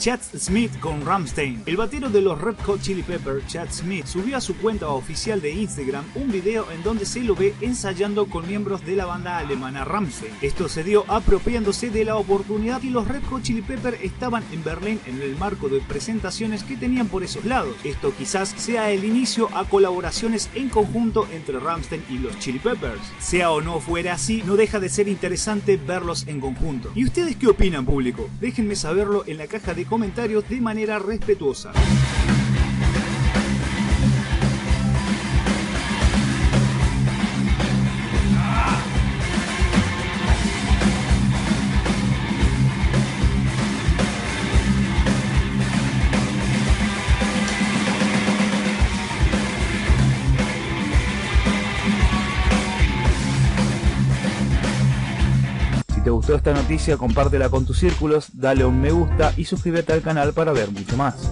Chad Smith con Ramstein. El batero de los Red Hot Chili Peppers, Chad Smith, subió a su cuenta oficial de Instagram un video en donde se lo ve ensayando con miembros de la banda alemana Ramstein. Esto se dio apropiándose de la oportunidad que los Red Hot Chili Peppers estaban en Berlín en el marco de presentaciones que tenían por esos lados. Esto quizás sea el inicio a colaboraciones en conjunto entre Ramstein y los Chili Peppers. Sea o no fuera así, no deja de ser interesante verlos en conjunto. ¿Y ustedes qué opinan, público? Déjenme saberlo en la caja de comentarios de manera respetuosa. Si te gustó esta noticia, compártela con tus círculos, dale un me gusta y suscríbete al canal para ver mucho más.